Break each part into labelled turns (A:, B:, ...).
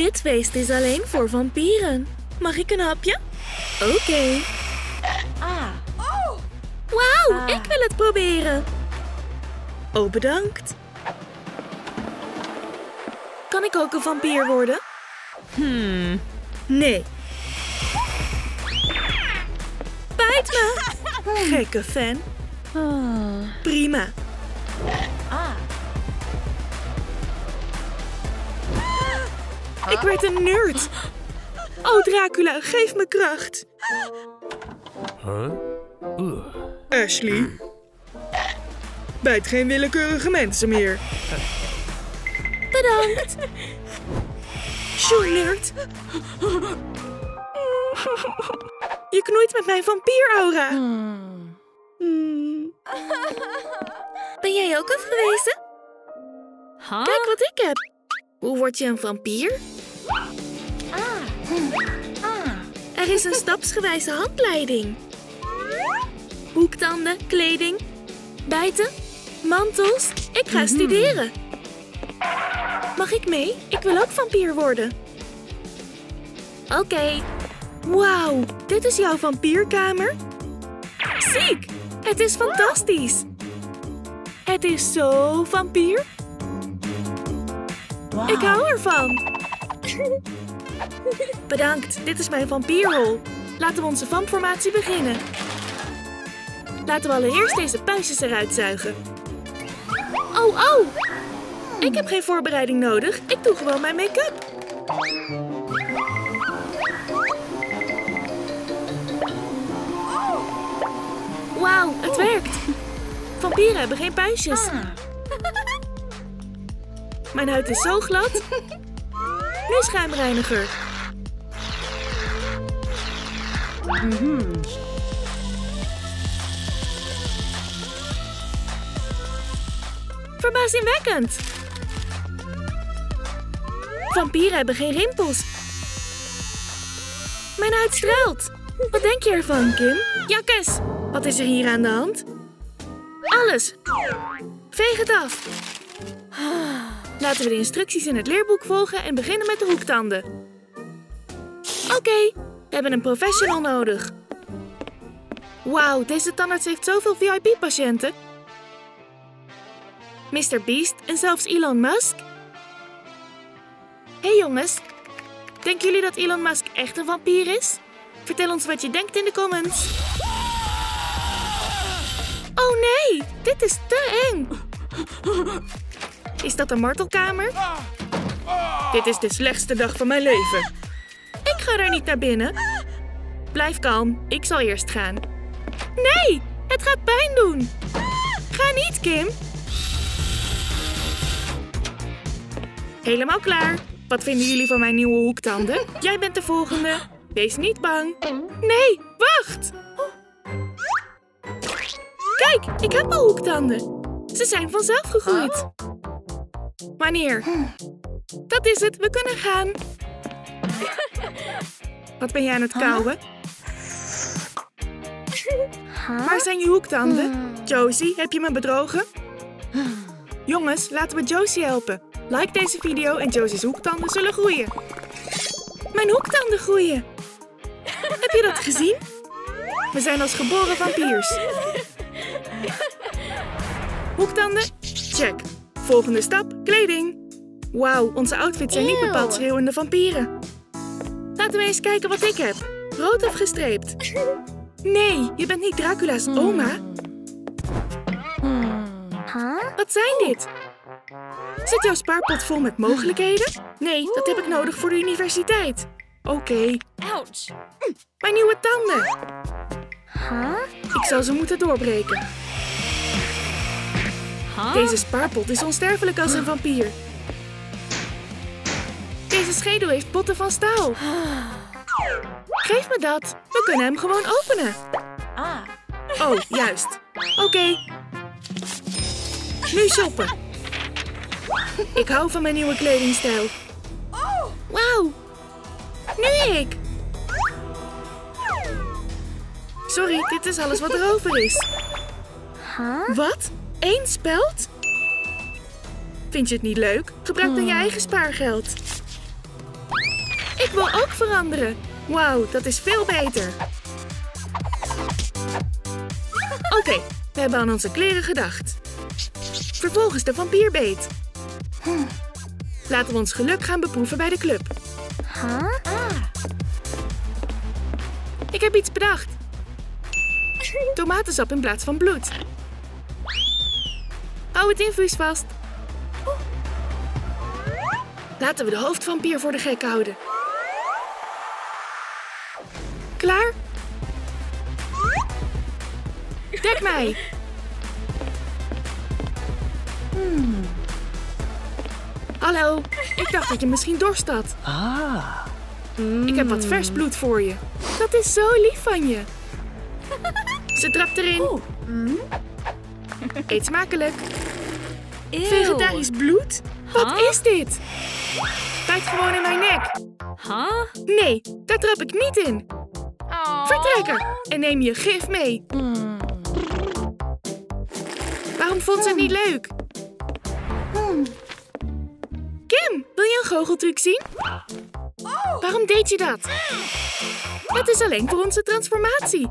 A: Dit feest is alleen voor vampieren. Mag ik een hapje? Oké.
B: Ah.
A: Wauw,
B: Ah.
A: ik wil het proberen. Oh, bedankt. Kan ik ook een vampier worden? Hmm. Nee. Bijt me. Gekke fan. Prima.
B: Ah.
A: Ik werd een nerd. Oh, Dracula, geef me kracht.
C: Huh?
A: Ashley. Bijt geen willekeurige mensen meer. Bedankt. Sjoe, nerd. Je knoeit met mijn vampierraura. Hmm. Ben jij ook afgewezen? Kijk wat ik heb. Hoe word je een vampier? Er is een stapsgewijze handleiding. Hoektanden, kleding, bijten, mantels. Ik ga studeren. Mag ik mee? Ik wil ook vampier worden. Oké. Wauw, dit is jouw vampierkamer? Ziek! Het is fantastisch. Het is zo vampier. Ik hou ervan. Bedankt, dit is mijn vampierrol. Laten we onze vampformatie beginnen. Laten we allereerst deze puistjes eruit zuigen. Oh, oh! Ik heb geen voorbereiding nodig. Ik doe gewoon mijn make-up. Wauw, het werkt. Vampieren hebben geen puistjes. Mijn huid is zo glad. Nu schuimreiniger. Verbazingwekkend. Vampieren hebben geen rimpels. Mijn huid straalt. Wat denk je ervan, Kim? Jakkes, wat is er hier aan de hand? Alles. Veeg het af. Laten we de instructies in het leerboek volgen en beginnen met de hoektanden. Oké, we hebben een professional nodig. Wauw, deze tandarts heeft zoveel VIP-patiënten. Mr. Beast en zelfs Elon Musk. Hey jongens, denken jullie dat Elon Musk echt een vampier is? Vertel ons wat je denkt in de comments. Oh nee, dit is te eng. Is dat een martelkamer? Dit is de slechtste dag van mijn leven. Ik ga er niet naar binnen. Blijf kalm, ik zal eerst gaan. Nee, het gaat pijn doen. Ga niet, Kim. Helemaal klaar. Wat vinden jullie van mijn nieuwe hoektanden? Jij bent de volgende. Wees niet bang. Nee, wacht. Kijk, ik heb al hoektanden. Ze zijn vanzelf gegroeid. Wanneer? Dat is het, we kunnen gaan. Wat ben jij aan het kauwen? Waar zijn je hoektanden? Josie, heb je me bedrogen? Jongens, laten we Josie helpen. Like deze video en Josie's hoektanden zullen groeien. Mijn hoektanden groeien. Heb je dat gezien? We zijn als geboren vampiers. Hoektanden? Check. Volgende stap, kleding. Wauw, onze outfits zijn niet bepaald schreeuwende vampieren. Laten we eens kijken wat ik heb. Rood afgestreept. Nee, je bent niet Dracula's oma. Wat zijn dit? Zit jouw spaarpot vol met mogelijkheden? Nee, dat heb ik nodig voor de universiteit. Oké,
B: Ouch.
A: mijn nieuwe tanden. Ik zal ze moeten doorbreken. Deze spaarpot is onsterfelijk als een vampier. Deze schedel heeft potten van staal. Geef me dat. We kunnen hem gewoon openen.
B: Ah.
A: Oh, juist. Oké. Nu shoppen. Ik hou van mijn nieuwe kledingstijl. Wauw. Nu ik. Sorry, dit is alles wat er over is. Wat? Eén speld? Vind je het niet leuk? Gebruik dan je eigen spaargeld. Ik wil ook veranderen. Wauw, dat is veel beter. Oké, we hebben aan onze kleren gedacht. Vervolgens de vampierbeet. Laten we ons geluk gaan beproeven bij de club.
D: Huh?
B: Ah.
A: Ik heb iets bedacht. Tomatensap in plaats van bloed. Hou het infuus vast. Laten we de hoofdvampier voor de gek houden. Klaar? Dek mij. Hmm. Hallo, ik dacht dat je misschien dorst had.
C: Ah.
A: Ik heb wat vers bloed voor je. Dat is zo lief van je. Ze trapt erin. Eet smakelijk.
B: Eeuw.
A: Vegetarisch bloed? Wat
B: Huh?
A: is dit? Bijt gewoon in mijn nek.
B: Huh?
A: Nee, daar trap ik niet in.
B: Oh.
A: Vertrekken en neem je gif mee. Waarom vond ze het niet leuk? Kim, wil je een goocheltruc zien? Waarom deed je dat? Het is alleen voor onze transformatie.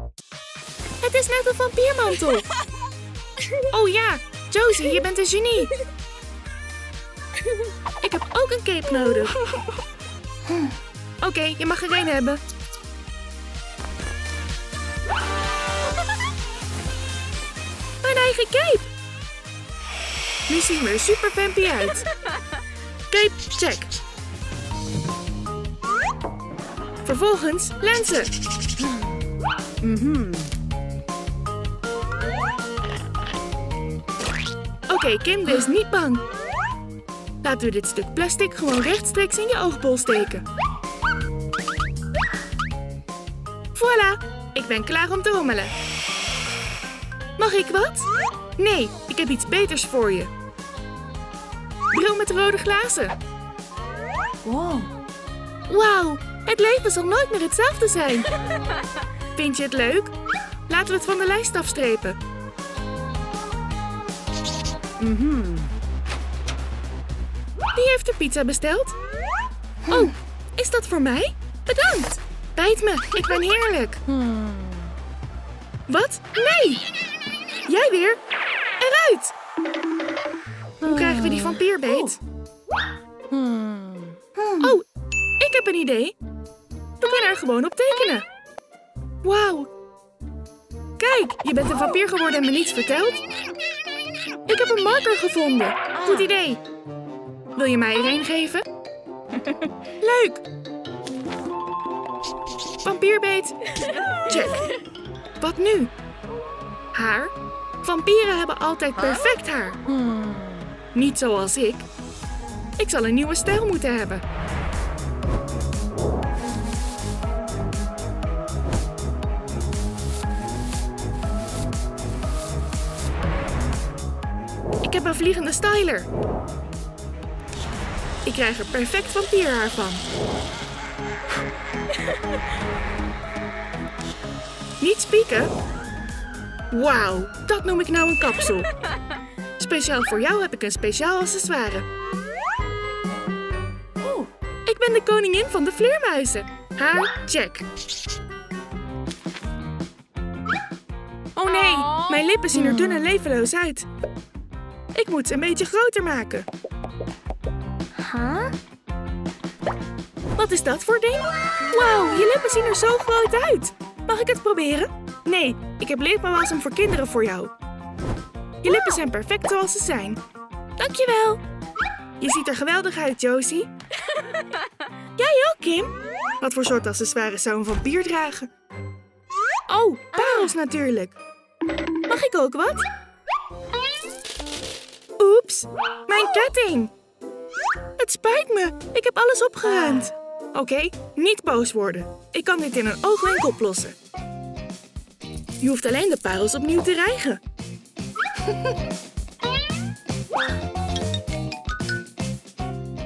A: Het is net een vampiermantel. Oh ja, Josie, je bent een genie. Ik heb ook een cape nodig. Oké, je mag er een hebben. Mijn eigen cape. Nu zien we er super uit. Cape, check. Vervolgens lenzen. Oké, Kim, wees niet bang. Laten we dit stuk plastic gewoon rechtstreeks in je oogbol steken. Voilà, ik ben klaar om te rommelen. Mag ik wat? Nee, ik heb iets beters voor je. Bril met rode glazen.
B: Wow.
A: Wauw, het leven zal nooit meer hetzelfde zijn. Vind je het leuk? Laten we het van de lijst afstrepen. Wie heeft de pizza besteld? Oh, is dat voor mij? Bedankt. Bijt me, ik ben heerlijk. Wat? Nee! Jij weer? Eruit! Hoe krijgen we die vampierbeet? Oh, ik heb een idee. We kunnen er gewoon op tekenen. Wauw. Kijk, je bent een vampier geworden en me niets verteld. Ik heb een marker gevonden. Goed idee. Wil je mij er een geven? Leuk. Vampierbeet. Check. Wat nu? Haar? Vampieren hebben altijd perfect haar. Niet zoals ik. Ik zal een nieuwe stijl moeten hebben. Heb een vliegende styler. Ik krijg er perfect vampierhaar van. Niet spieken? Wauw, dat noem ik nou een kapsel. Speciaal voor jou heb ik een speciaal accessoire.
B: Oeh.
A: Ik ben de koningin van de vleermuizen. Haar, check. Oh nee, mijn lippen zien er dun en levenloos uit. Ik moet ze een beetje groter maken.
D: Huh?
A: Wat is dat voor ding? Wauw, je lippen zien er zo groot uit. Mag ik het proberen? Nee, ik heb lippenbalsem voor kinderen voor jou. Je lippen zijn perfect zoals ze zijn. Dankjewel. Je ziet er geweldig uit, Josie. Jij ook, Kim? Wat voor soort accessoires zou een vampier dragen? Oh, parels natuurlijk. Mag ik ook wat? Oeps, mijn ketting. Het spijt me, ik heb alles opgeruimd. Oké, niet boos worden. Ik kan dit in een oogwenk oplossen. Je hoeft alleen de parels opnieuw te rijgen.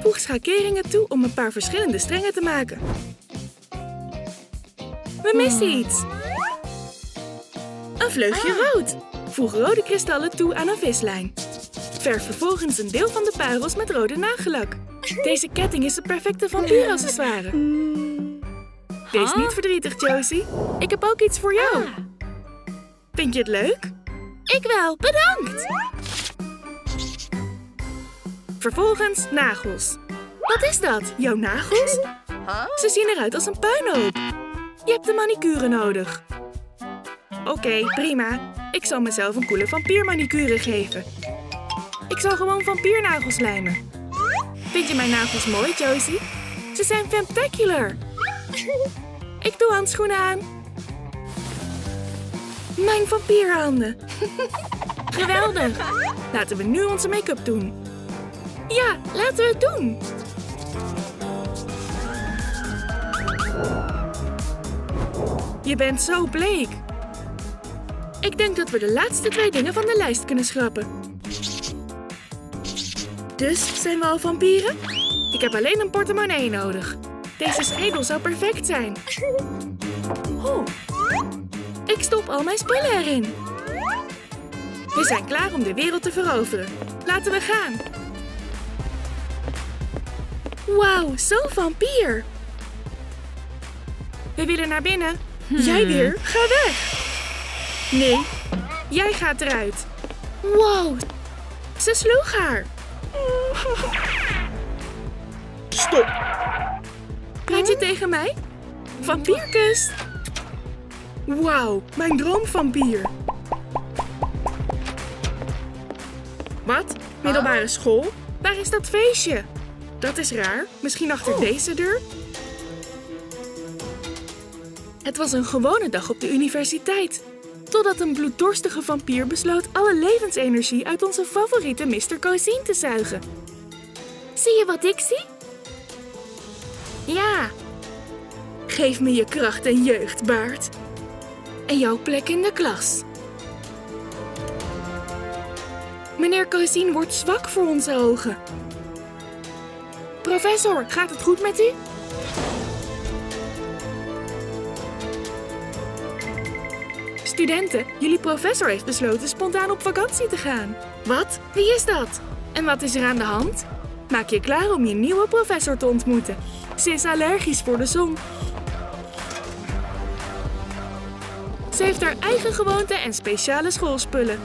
A: Voeg schakeringen toe om een paar verschillende strengen te maken. We missen iets. Een vleugje rood. Voeg rode kristallen toe aan een vislijn. Verf vervolgens een deel van de parels met rode nagellak. Deze ketting is de perfecte vampieraccessoire. Wees niet verdrietig, Josie. Ik heb ook iets voor jou. Vind je het leuk? Ik wel, bedankt. Vervolgens nagels. Wat is dat? Jouw nagels? Ze zien eruit als een puinhoop. Je hebt een manicure nodig. Oké, prima. Ik zal mezelf een coole vampiermanicure geven. Ik zal gewoon vampiernagels lijmen. Vind je mijn nagels mooi, Josie? Ze zijn fantacular. Ik doe handschoenen aan. Mijn vampierhanden. Geweldig. Laten we nu onze make-up doen. Ja, laten we het doen. Je bent zo bleek. Ik denk dat we de laatste twee dingen van de lijst kunnen schrappen. Dus zijn we al vampieren? Ik heb alleen een portemonnee nodig. Deze schedel zou perfect zijn. Oh. Ik stop al mijn spullen erin. We zijn klaar om de wereld te veroveren. Laten we gaan. Wauw, zo'n vampier. We willen naar binnen. Jij weer? Ga weg. Nee, jij gaat eruit. Wow, ze sloeg haar.
E: Stop!
A: Praat je tegen mij? Vampierkus. Wauw, mijn droomvampier. Wat? Middelbare school? Waar is dat feestje? Dat is raar. Misschien achter deze deur? Het was een gewone dag op de universiteit. Totdat een bloeddorstige vampier besloot alle levensenergie uit onze favoriete Mr. Cosine te zuigen. Zie je wat ik zie? Ja. Geef me je kracht en jeugd, Baard. En jouw plek in de klas. Meneer Cosine wordt zwak voor onze ogen. Professor, gaat het goed met u? Studenten, jullie professor heeft besloten spontaan op vakantie te gaan. Wat? Wie is dat? En wat is er aan de hand? Maak je klaar om je nieuwe professor te ontmoeten. Ze is allergisch voor de zon. Ze heeft haar eigen gewoonten en speciale schoolspullen.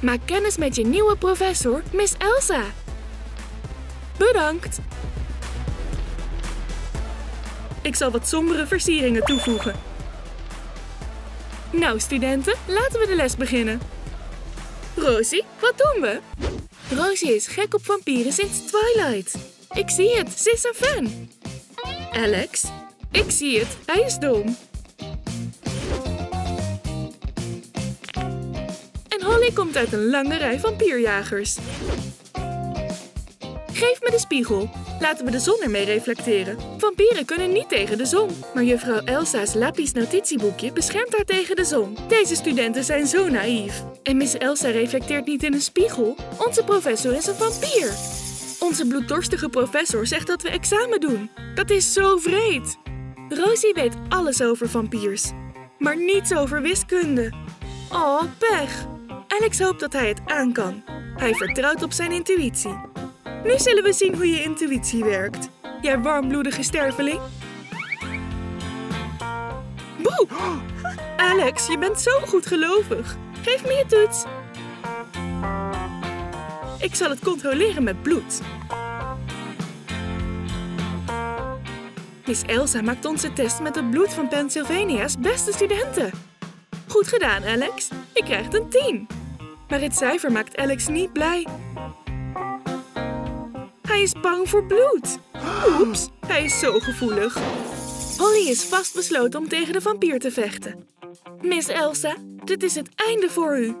A: Maak kennis met je nieuwe professor, Miss Elsa. Bedankt. Ik zal wat sombere versieringen toevoegen. Nou, studenten, laten we de les beginnen. Rosie, wat doen we? Rosie is gek op vampieren sinds Twilight. Ik zie het, ze is een fan. Alex, ik zie het, hij is dom. En Holly komt uit een lange rij vampierjagers. Geef me de spiegel. Laten we de zon ermee reflecteren. Vampieren kunnen niet tegen de zon. Maar juffrouw Elsa's lapis notitieboekje beschermt haar tegen de zon. Deze studenten zijn zo naïef. En Miss Elsa reflecteert niet in een spiegel. Onze professor is een vampier. Onze bloeddorstige professor zegt dat we examen doen. Dat is zo vreed. Rosie weet alles over vampiers. Maar niets over wiskunde. Oh, pech. Alex hoopt dat hij het aan kan. Hij vertrouwt op zijn intuïtie. Nu zullen we zien hoe je intuïtie werkt. Jij warmbloedige sterveling. Boe! Alex, je bent zo goed gelovig. Geef me je toets. Ik zal het controleren met bloed. Miss Elsa maakt onze test met het bloed van Pennsylvania's beste studenten. Goed gedaan, Alex. Je krijgt een 10. Maar het cijfer maakt Alex niet blij. Hij is bang voor bloed. Oeps, hij is zo gevoelig. Holly is vastbesloten om tegen de vampier te vechten. Miss Elsa, dit is het einde voor u.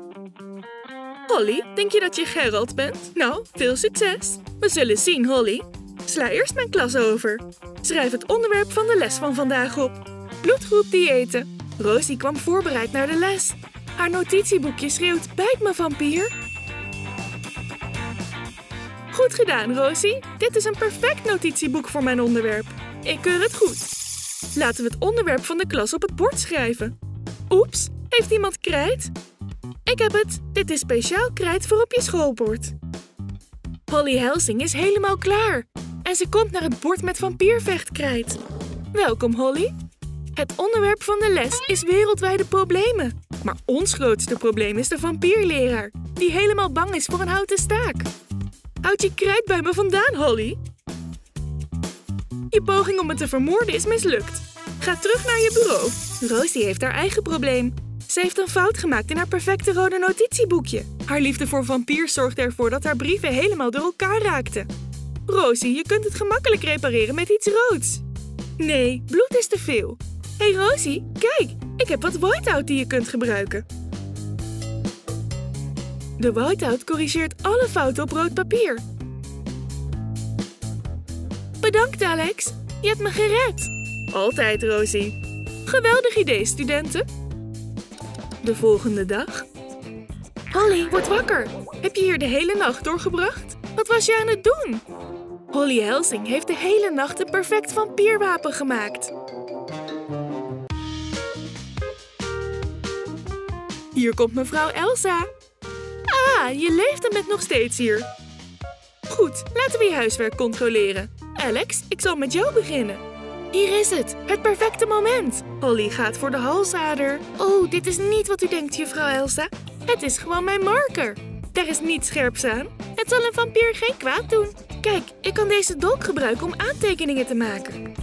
A: Holly, denk je dat je Gerald bent? Nou, veel succes. We zullen zien, Holly. Sla eerst mijn klas over. Schrijf het onderwerp van de les van vandaag op. Bloedgroep diëten. Rosie kwam voorbereid naar de les. Haar notitieboekje schreeuwt, bijt me vampier. Goed gedaan, Rosie. Dit is een perfect notitieboek voor mijn onderwerp. Ik keur het goed. Laten we het onderwerp van de klas op het bord schrijven. Oeps, heeft iemand krijt? ik heb het. Dit is speciaal krijt voor op je schoolbord. Holly Helsing is helemaal klaar. En ze komt naar het bord met vampiervechtkrijt. Welkom, Holly. Het onderwerp van de les is wereldwijde problemen. Maar ons grootste probleem is de vampierleraar, die helemaal bang is voor een houten staak. Houd je krijt bij me vandaan, Holly. Je poging om me te vermoorden is mislukt. Ga terug naar je bureau. Rosie heeft haar eigen probleem. Ze heeft een fout gemaakt in haar perfecte rode notitieboekje. Haar liefde voor vampiers zorgde ervoor dat haar brieven helemaal door elkaar raakten. Rosie, je kunt het gemakkelijk repareren met iets roods. Nee, bloed is te veel. Hé hey Rosie, kijk, ik heb wat whiteout die je kunt gebruiken. De whiteout corrigeert alle fouten op rood papier. Bedankt, Alex. Je hebt me gered. Altijd, Rosie. Geweldig idee, studenten. De volgende dag. Holly, word wakker. Heb je hier de hele nacht doorgebracht? Wat was je aan het doen? Holly Helsing heeft de hele nacht een perfect vampierwapen gemaakt. Hier komt mevrouw Elsa. Ah, je leeft en bent nog steeds hier. Goed, laten we je huiswerk controleren. Alex, ik zal met jou beginnen. Hier is het, het perfecte moment. Holly gaat voor de halsader. Oh, dit is niet wat u denkt, juffrouw Elsa. Het is gewoon mijn marker. Daar is niets scherps aan. Het zal een vampier geen kwaad doen. Kijk, ik kan deze dolk gebruiken om aantekeningen te maken.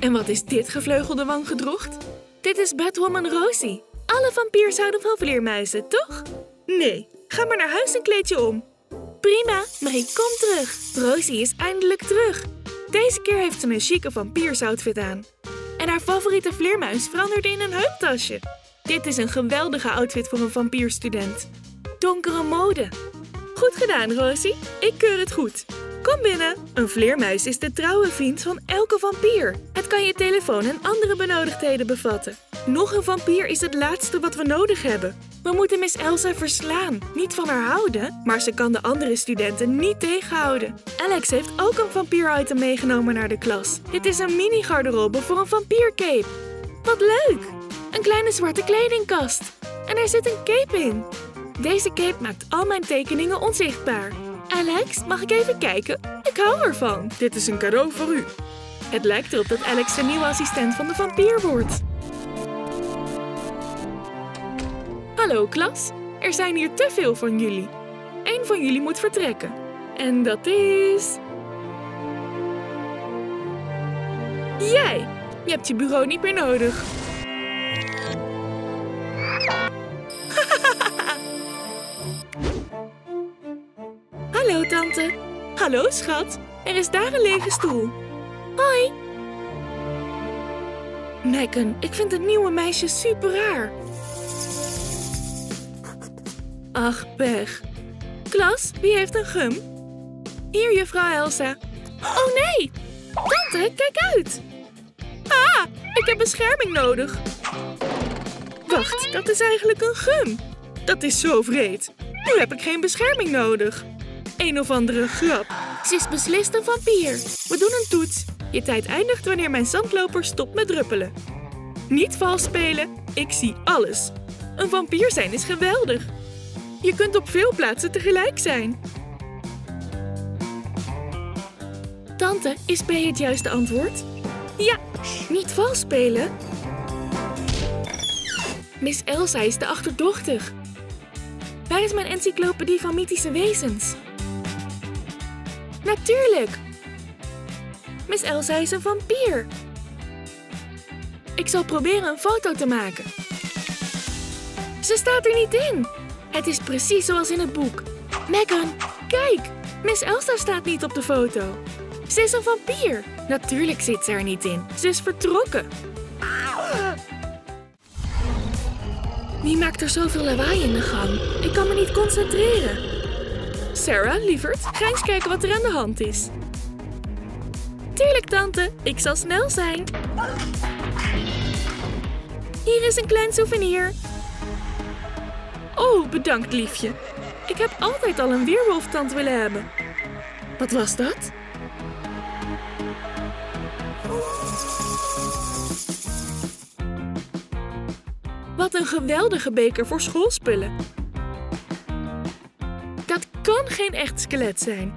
A: En wat is dit gevleugelde wanggedrocht? Dit is Batwoman Rosie. Alle vampiers houden van vleermuizen, toch? Nee, ga maar naar huis en kleed je om. Prima, Marie, kom terug. Rosie is eindelijk terug. Deze keer heeft ze een chique vampiersoutfit aan. En haar favoriete vleermuis veranderde in een heuptasje. Dit is een geweldige outfit voor een vampierstudent. Donkere mode. Goed gedaan, Rosie. Ik keur het goed. Kom binnen. Een vleermuis is de trouwe vriend van elke vampier. Het kan je telefoon en andere benodigdheden bevatten. Nog een vampier is het laatste wat we nodig hebben. We moeten Miss Elsa verslaan. Niet van haar houden, maar ze kan de andere studenten niet tegenhouden. Alex heeft ook een vampier-item meegenomen naar de klas. Dit is een mini-garderobe voor een vampiercape. Wat leuk! Een kleine zwarte kledingkast. En er zit een cape in. Deze cape maakt al mijn tekeningen onzichtbaar. Alex, mag ik even kijken? Ik hou ervan. Dit is een cadeau voor u. Het lijkt erop dat Alex de nieuwe assistent van de vampier wordt. Hallo klas, er zijn hier te veel van jullie. Eén van jullie moet vertrekken. En dat is. Jij! Je hebt je bureau niet meer nodig. Hallo schat. Er is daar een lege stoel. Hoi. Megan, ik vind het nieuwe meisje super raar. Ach, pech. Klas, wie heeft een gum? Hier, juffrouw Elsa. Oh nee! Tante, kijk uit! Ah, ik heb bescherming nodig. Wacht, dat is eigenlijk een gum. Dat is zo vreed. Nu heb ik geen bescherming nodig. Een of andere grap. Ze is beslist een vampier. We doen een toets. Je tijd eindigt wanneer mijn zandloper stopt met druppelen. Niet vals spelen. Ik zie alles. Een vampier zijn is geweldig. Je kunt op veel plaatsen tegelijk zijn. Tante, is B het juiste antwoord? Ja, niet vals spelen. Miss Elsa is te achterdochtig. Waar is mijn encyclopedie van mythische wezens? Natuurlijk! Miss Elsa is een vampier. Ik zal proberen een foto te maken. Ze staat er niet in. Het is precies zoals in het boek. Megan, kijk! Miss Elsa staat niet op de foto. Ze is een vampier. Natuurlijk zit ze er niet in. Ze is vertrokken. Wie maakt er zoveel lawaai in de gang? Ik kan me niet concentreren. Sarah, lieverd, ga eens kijken wat er aan de hand is. Tuurlijk, tante. Ik zal snel zijn. Hier is een klein souvenir. Oh, bedankt, liefje. Ik heb altijd al een weerwolftand willen hebben. Wat was dat? Wat een geweldige beker voor schoolspullen. Kan geen echt skelet zijn.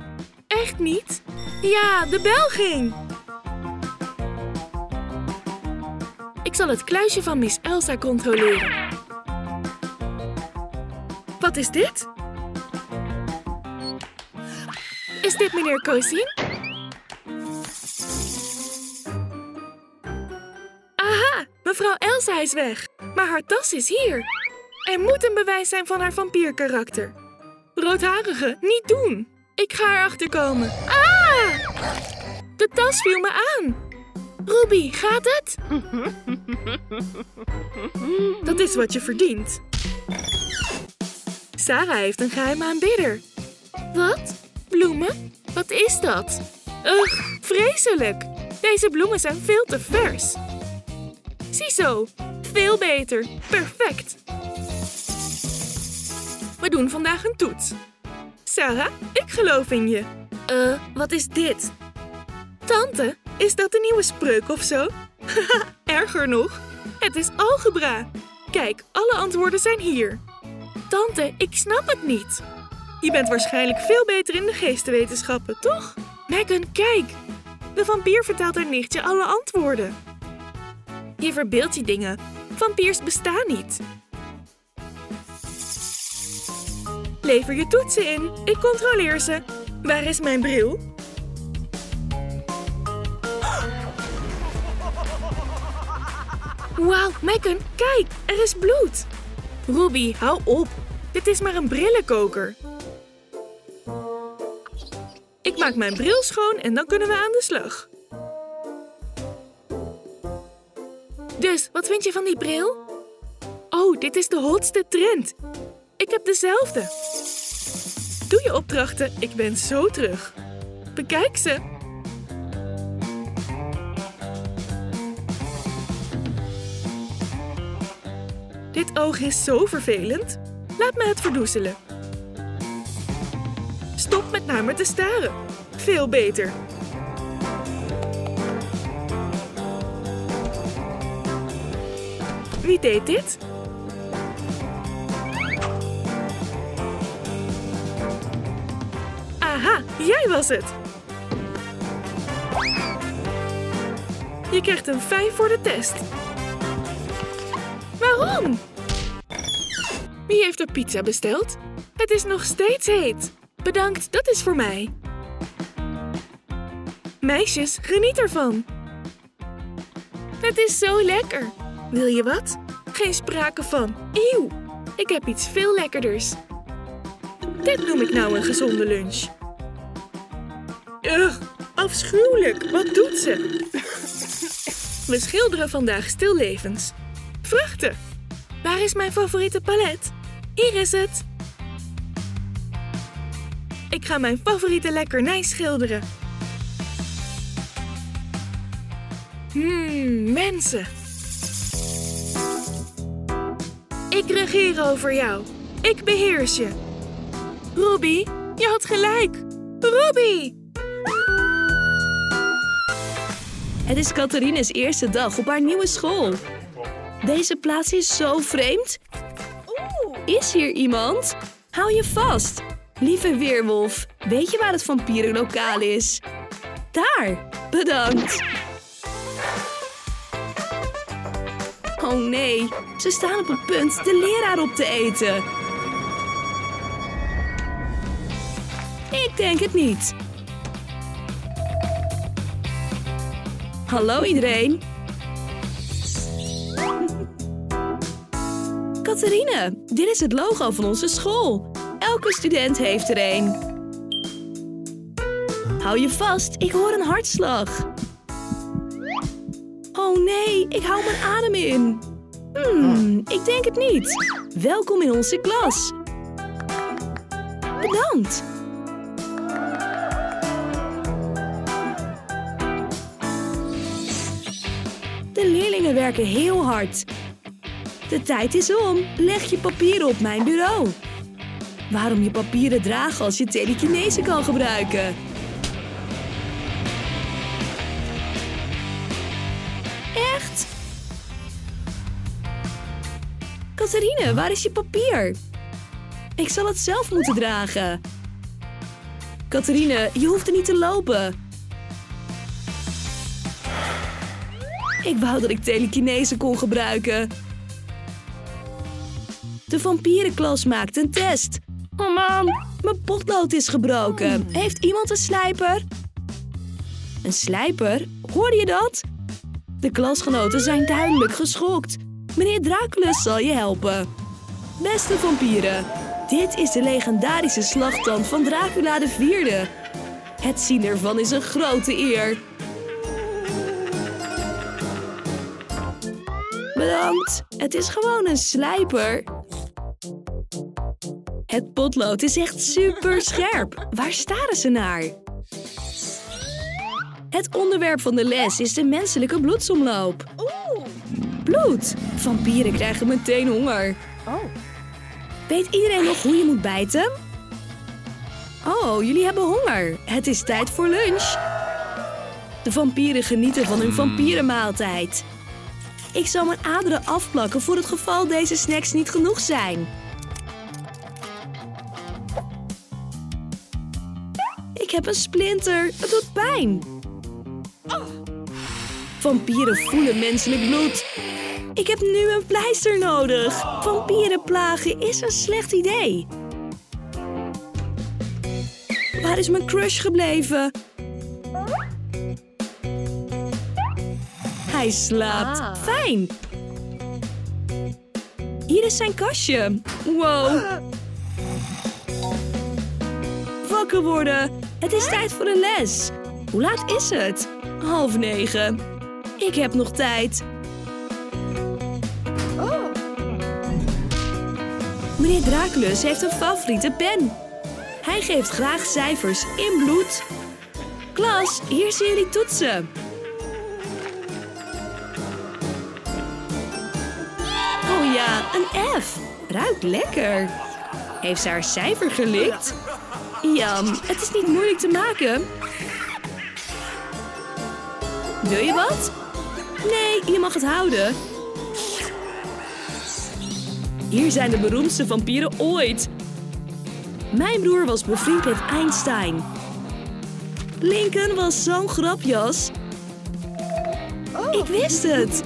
A: Echt niet? Ja, de bel ging. Ik zal het kluisje van Miss Elsa controleren. Wat is dit? Is dit meneer Cosin? Aha, mevrouw Elsa is weg. Maar haar tas is hier. Er moet een bewijs zijn van haar vampierkarakter. Roodharige, niet doen. Ik ga erachter komen. Ah! De tas viel me aan. Ruby, gaat het? Dat is wat je verdient. Sarah heeft een geheime aanbidder. Wat? Bloemen? Wat is dat? Ugh, vreselijk. Deze bloemen zijn veel te vers. Ziezo, veel beter. Perfect. We doen vandaag een toets. Sarah, ik geloof in je. Eh, wat is dit? Tante, is dat een nieuwe spreuk of zo? Haha, erger nog. Het is algebra. Kijk, alle antwoorden zijn hier. Tante, ik snap het niet. Je bent waarschijnlijk veel beter in de geestenwetenschappen, toch? Megan, kijk. De vampier vertelt haar nichtje alle antwoorden. Je verbeeldt je dingen. Vampiers bestaan niet. Lever je toetsen in. Ik controleer ze. Waar is mijn bril? Wauw, Megan, kijk, er is bloed. Ruby, hou op. Dit is maar een brillenkoker. Ik maak mijn bril schoon en dan kunnen we aan de slag. Dus, wat vind je van die bril? Oh, dit is de hotste trend. Ik heb dezelfde. Doe je opdrachten, ik ben zo terug. Bekijk ze. Dit oog is zo vervelend. Laat me het verdoezelen. Stop met naar me te staren. Veel beter. Wie deed dit? Jij was het. Je krijgt een 5 voor de test. Waarom? Wie heeft er pizza besteld? Het is nog steeds heet. Bedankt, dat is voor mij. Meisjes, geniet ervan. Het is zo lekker. Wil je wat? Geen sprake van. Eeuw, ik heb iets veel lekkerders. Dit noem ik nou een gezonde lunch. Ugh, afschuwelijk. Wat doet ze? We schilderen vandaag stillevens. Vruchten. Waar is mijn favoriete palet? Hier is het. Ik ga mijn favoriete lekkernij schilderen. Hmm, mensen. Ik regeer over jou. Ik beheers je. Ruby, je had gelijk. Ruby!
B: Het is Catharines eerste dag op haar nieuwe school. Deze plaats is zo vreemd. Is hier iemand? Hou je vast. Lieve weerwolf, weet je waar het vampierenlokaal is? Daar, bedankt. Oh nee, ze staan op het punt de leraar op te eten. Ik denk het niet. Hallo iedereen. Catharine, dit is het logo van onze school. Elke student heeft er een. Hou je vast, ik hoor een hartslag. Oh nee, ik hou mijn adem in. Hmm, ik denk het niet. Welkom in onze klas. Bedankt. De leerlingen werken heel hard. De tijd is om. Leg je papieren op mijn bureau. Waarom je papieren dragen als je telekinese kan gebruiken? Echt? Catharine, waar is je papier? Ik zal het zelf moeten dragen. Catharine, je hoeft er niet te lopen. Ik wou dat ik telekinese kon gebruiken. De vampierenklas maakt een test. Oh man, mijn potlood is gebroken. Heeft iemand een slijper? Een slijper? Hoorde je dat? De klasgenoten zijn duidelijk geschokt. Meneer Draculus zal je helpen. Beste vampieren, dit is de legendarische slagtand van Dracula de Vierde. Het zien ervan is een grote eer. Bedankt, het is gewoon een slijper. Het potlood is echt super scherp. Waar staren ze naar? Het onderwerp van de les is de menselijke bloedsomloop. Bloed. Vampieren krijgen meteen honger. Weet iedereen nog hoe je moet bijten? Oh, jullie hebben honger. Het is tijd voor lunch. De vampieren genieten van hun vampierenmaaltijd. Ik zal mijn aderen afplakken voor het geval deze snacks niet genoeg zijn. Ik heb een splinter. Het doet pijn. Vampieren voelen menselijk bloed. Ik heb nu een pleister nodig. Vampieren plagen is een slecht idee. Waar is mijn crush gebleven? Hij slaapt. Fijn. Hier is zijn kastje. Wow. Wakker worden. Het is tijd voor de les. Hoe laat is het? Half negen. Ik heb nog tijd. Meneer Draculus heeft een favoriete pen. Hij geeft graag cijfers in bloed. Klas, hier zien jullie toetsen. Ja, een F. Ruikt lekker. Heeft ze haar cijfer gelikt? Jam, het is niet moeilijk te maken. Wil je wat? Nee, je mag het houden. Hier zijn de beroemdste vampieren ooit. Mijn broer was bevriend met Einstein. Lincoln was zo'n grapjas. Ik wist het.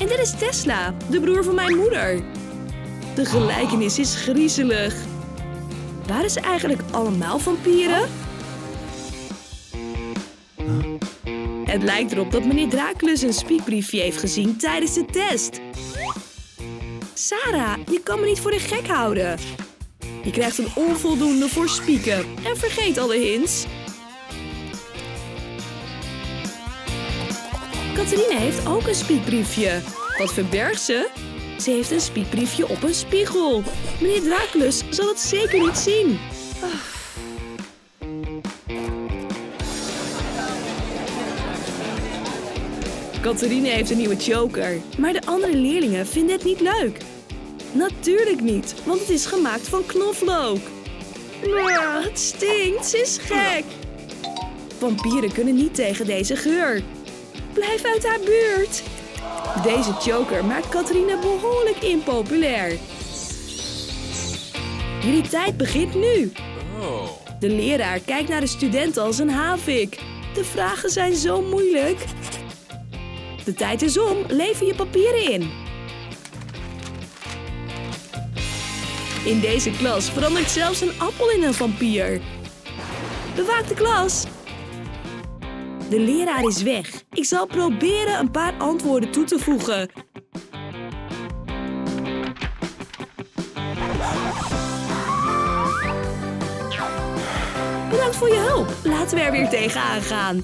B: En dit is Tesla, de broer van mijn moeder. De gelijkenis is griezelig. Waren ze eigenlijk allemaal vampieren? Het lijkt erop dat meneer Draculus een spiekbriefje heeft gezien tijdens de test. Sarah, je kan me niet voor de gek houden. Je krijgt een onvoldoende voor spieken en vergeet alle hints. Catharine heeft ook een spiekbriefje. Wat verbergt ze? Ze heeft een spiekbriefje op een spiegel. Meneer Draculus zal het zeker niet zien. Catharine heeft een nieuwe choker, maar de andere leerlingen vinden het niet leuk. Natuurlijk niet, want het is gemaakt van knoflook. Ah, het stinkt, ze is gek. Vampieren kunnen niet tegen deze geur. Blijf uit haar buurt. Deze choker maakt Catharine behoorlijk impopulair. Jullie tijd begint nu. De leraar kijkt naar de studenten als een havik. De vragen zijn zo moeilijk. De tijd is om, lever je papieren in. In deze klas verandert zelfs een appel in een vampier. Bewaak de klas. De leraar is weg. Ik zal proberen een paar antwoorden toe te voegen. Bedankt voor je hulp. Laten we er weer tegenaan gaan.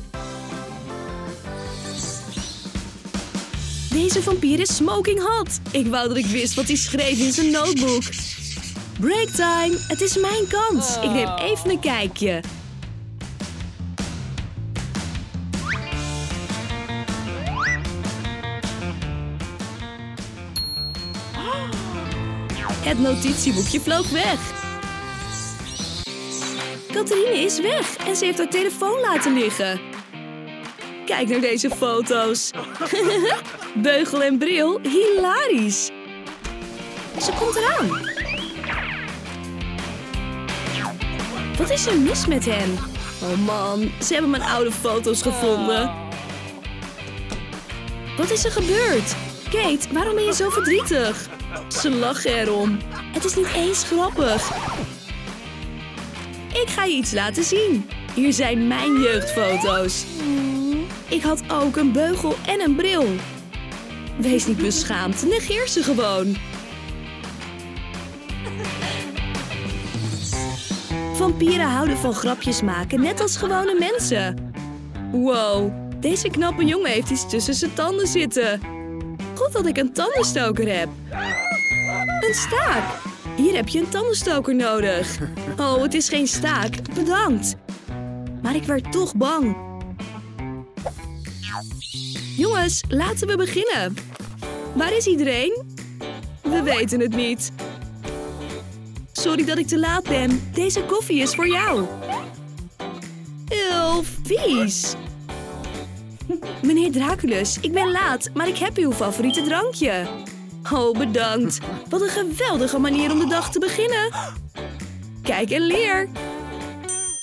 B: Deze vampier is smoking hot. Ik wou dat ik wist wat hij schreef in zijn notebook. Breaktime, het is mijn kans. Ik neem even een kijkje. Het notitieboekje vloog weg. Catharine is weg en ze heeft haar telefoon laten liggen. Kijk naar deze foto's. Beugel en bril, hilarisch. Ze komt eraan. Wat is er mis met hen? Oh man, ze hebben mijn oude foto's gevonden. Wat is er gebeurd? Kate, waarom ben je zo verdrietig? Ze lachen erom. Het is niet eens grappig. Ik ga je iets laten zien. Hier zijn mijn jeugdfoto's. Ik had ook een beugel en een bril. Wees niet beschaamd, negeer ze gewoon. Vampieren houden van grapjes maken, net als gewone mensen. Wow, deze knappe jongen heeft iets tussen zijn tanden zitten. Goed dat ik een tandenstoker heb. Een staak. Hier heb je een tandenstoker nodig. Oh, het is geen staak. Bedankt. Maar ik werd toch bang. Jongens, laten we beginnen. Waar is iedereen? We weten het niet. Sorry dat ik te laat ben. Deze koffie is voor jou. Heel vies. Meneer Draculus, ik ben laat, maar ik heb uw favoriete drankje. Oh, bedankt. Wat een geweldige manier om de dag te beginnen. Kijk en leer.